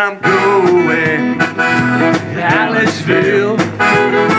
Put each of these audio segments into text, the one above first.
I'm going to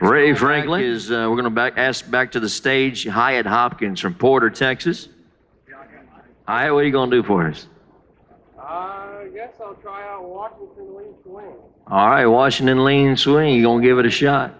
Ray Franklin is, uh, we're going to back, ask back to the stage Hyatt Hopkins from Porter, Texas. Hyatt, what are you going to do for us? Uh, I guess I'll try out Washington Lean Swing. All right, Washington Lean Swing. You going to give it a shot?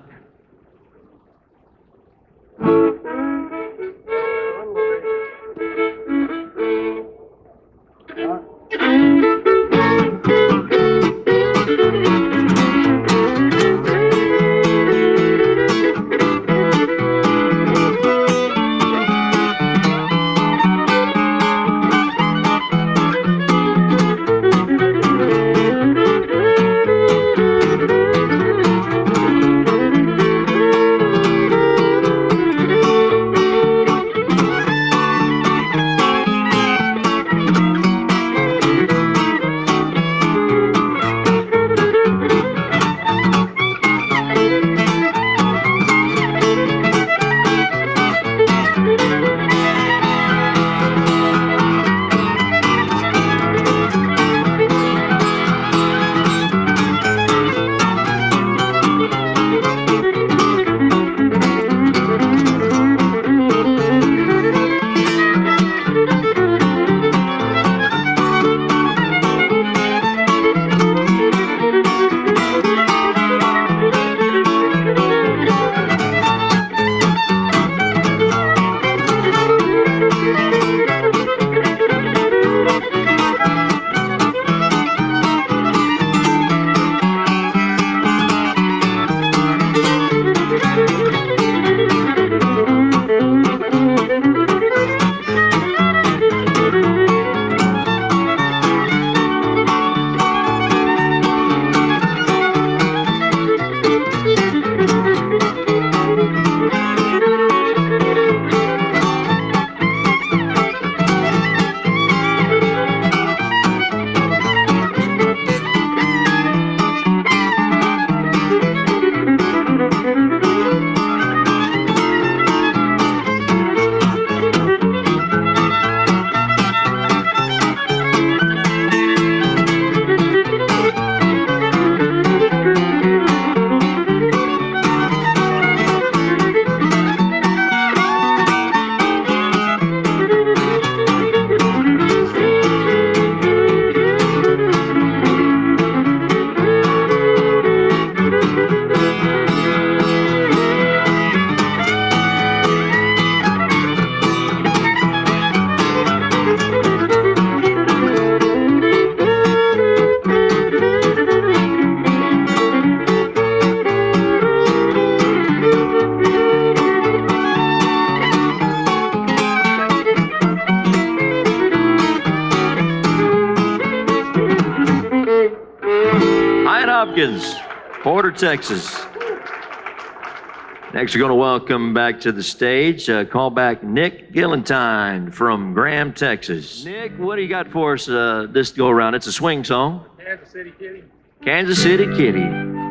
Hopkins, Porter, Texas. Next, we're going to welcome back to the stage, uh, call back Nick Gillentine from Graham, Texas. Nick, what do you got for us uh, this go around? It's a swing song. Kansas City Kitty. Kansas City Kitty.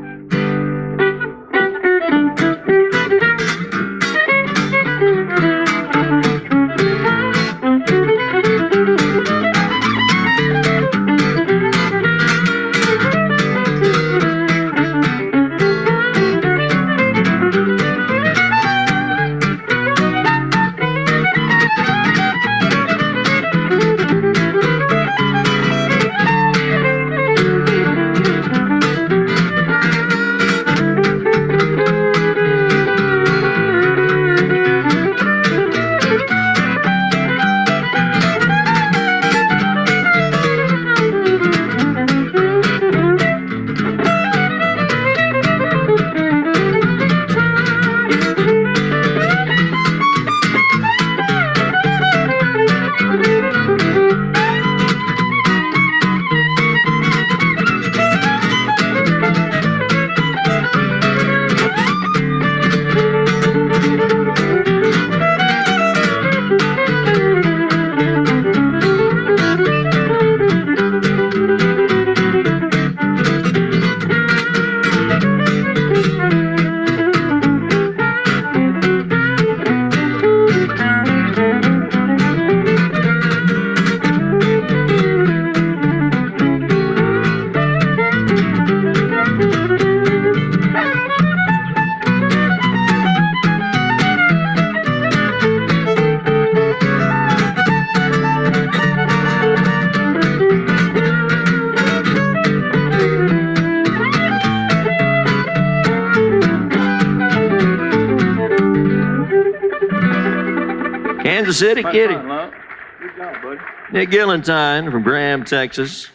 Kansas City Kitty. Good job, buddy. Nick Gillentine from Graham, Texas.